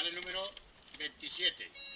Sale el número 27.